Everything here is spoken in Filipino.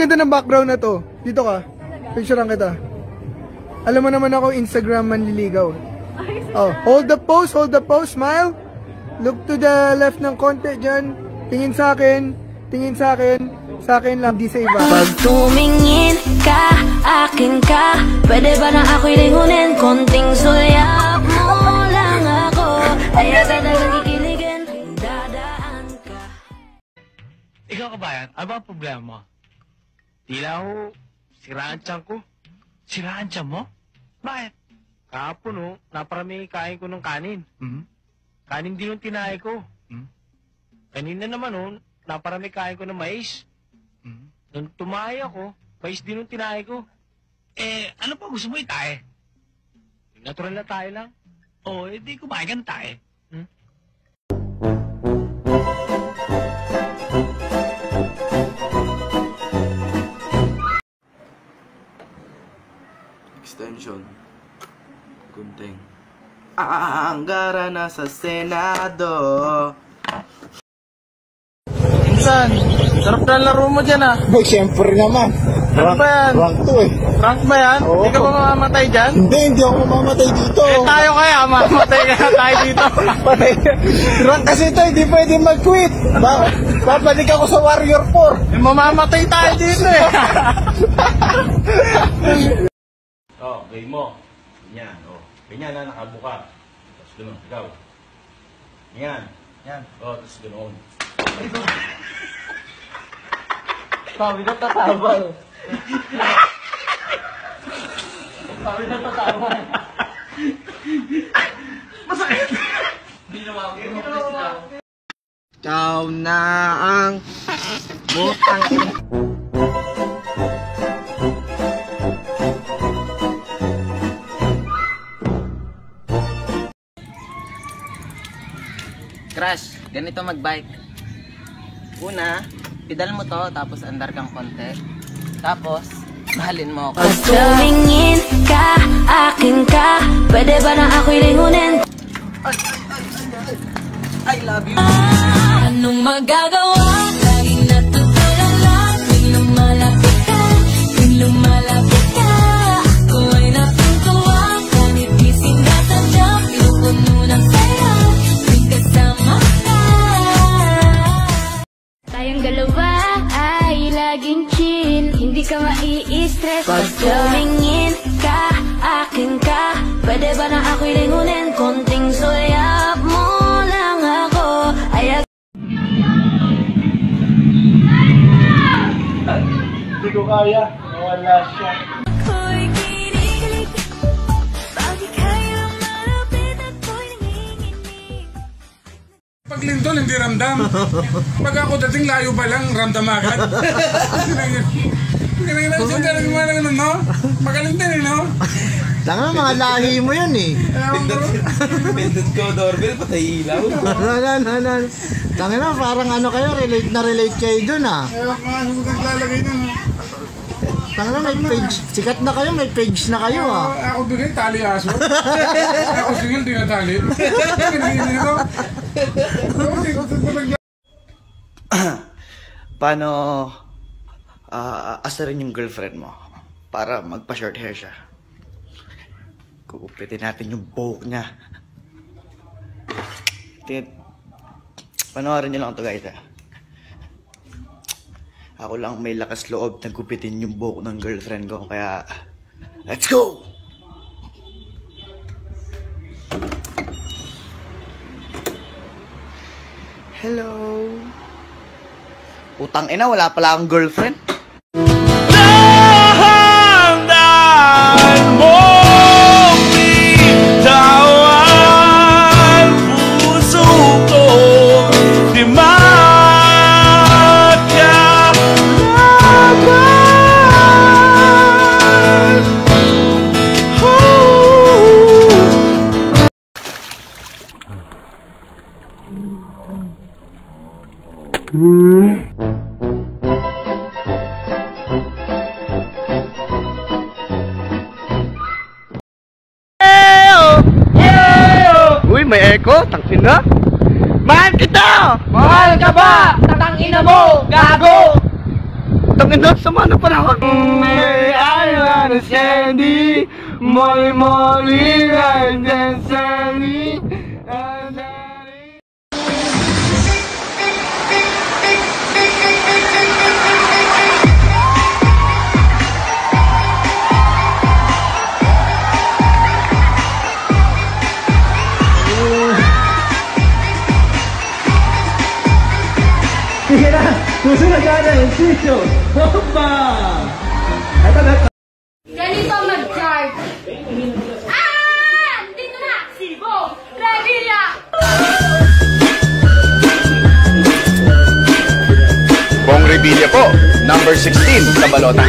Ganda ng background na to. Dito ka. Picturean kita. Alam mo naman ako, Instagram manliligaw. Oh, hold the pose, hold the pose, smile. Look to the left ng konti dyan. Tingin sa akin, tingin sa akin. Sa akin lang, di sa iba. Pag tumingin ka, akin ka Pwede ba na ako'y lingunin? Konting sulyap mo lang ako Ay agad na nakikiligin Dadaan ka Ikaw kabayan, ano ba ang problema mo? Tila ho, siraan tiyan ko. Siraan tiyan mo? Bakit? Kahapon ho, naparami kain ko ng kanin. Hmm? Kanin din yung tinay ko. Hmm? Kanina naman ho, naparami kain ko ng mais. Hmm? Nung tumaya ko, mais din yung tinay ko. Eh, ano pa gusto mo itae? Natural na tayo lang. Oo, oh, edi kumain ka ng tae. Extension. Gunting. Anggara na sa Senado. Insan, sarap na laro mo dyan ah. Boy, siyempre naman. Ano ba yan? Rank to eh. Rank ba yan? Oo. Hindi ka ba mamamatay dyan? Hindi, hindi ako mamamatay dito. Eh, tayo kaya, mamamatay kaya tayo dito. Patay. Rank kasi ito, hindi pwede mag-quit. Ba babalik ako sa Warrior 4. Eh, mamamatay tayo dito eh. Oh, game mo. Ganyan, oh. Ganyan na, nakabuka. Tapos gano'n, ikaw. Ganyan. Yan. Oh, tapos gano'n. Sabi na tatabal. Sabi na tatabal. Ikaw na ang butang ganito magbike. Una, pedal mo to, tapos andar kang konti. Tapos, mahalin mo ako. Pag tumingin ka, akin ka Pwede ba na ako'y lingunin? I love you. Anong magagawa? Pag tumingin ka, akin ka Pwede ba na ako'y lingunin? Konting sulyap mo lang ako Ay Hindi ko kaya. Nawala siya. ako'y kinikilig Bakit kaya malapit ako'y nanginginig Pag lindol, hindi ramdam. Pag ako dating layo pa lang, ramdam agad. Siya talaga mga ano, no? Magaling din, eh, no? Tanga mga lahi mo yan eh. Ko. Pindot ko doorbell, patay ilaw. Nan, nan, nan. Tanga na, parang ano kayo, relate na relate kayo dun ah. Ewan ko nga, saan naglalagay nun. Tanga na, may page. Sikat na kayo, may page na kayo ah. Ako, bigay, tali aso. ako singil, di na tali. Hindi ko Paano ah asarin yung girlfriend mo para magpa-short hair siya? Kukupitin natin yung buhok niya. Panoorin niyo lang to guys ah. Ako lang may lakas loob na gupitin yung buhok ng girlfriend ko kaya let's go! Hello. Utang ina, wala pala akong girlfriend. Uy, may echo. Tangin na. Mahal kita! Mahal ka ba? Tatangina mo! Gago! Tangin na, sama na panahon. May I understand it. Molly, Molly, and then Ganito mag-charge. Ah! Dito na! Sibo! Revilla! Bong Revilla po, number 16 sa balota.